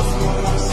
nosso coração.